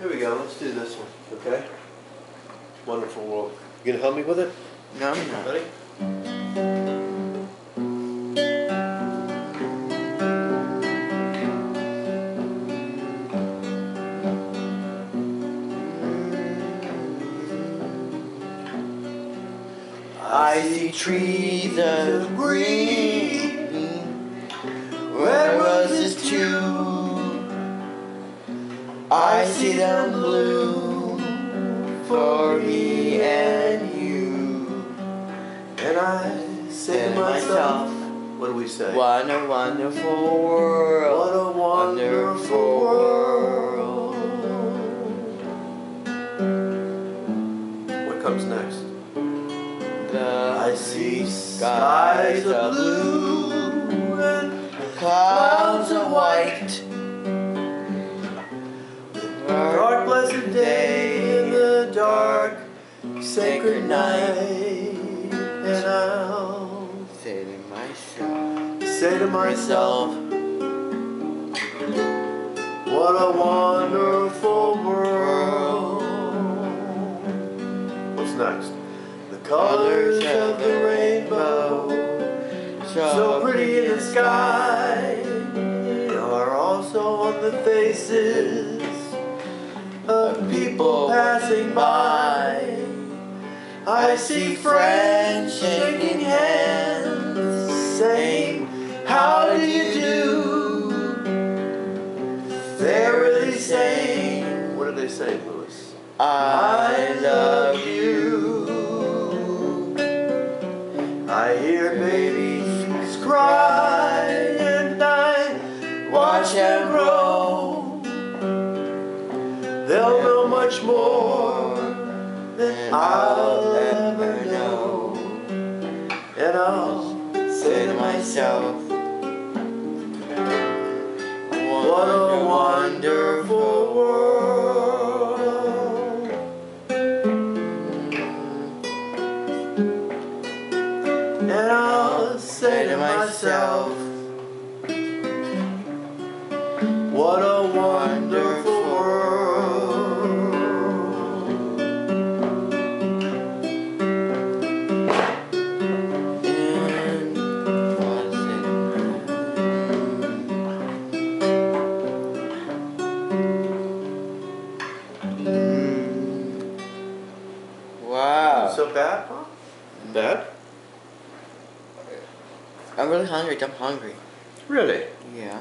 Here we go. Let's do this one. Okay. Wonderful world. You gonna help me with it? No, I'm not. Ready? I see trees of green, red roses too. I see them bloom for me and you. And I say And to myself, myself, what do we say? What a wonderful world. What a wonderful world. What comes next? The I see skies of blue blessed day in the dark sacred night. And I'll Say to myself, say to myself, what a wonderful world. What's next? The colors of the rainbow, so pretty in the sky, are also on the faces of people passing by. I see friends shaking hands, saying, How do you do? They're really saying, What are they saying, Louis? I love you. I hear babies cry and I watch them grow. More than I'll ever know. And I'll Say to myself, what a wonderful world. And I'll say to myself, So bad, huh? Bad? I'm really hungry. I'm hungry. Really? Yeah.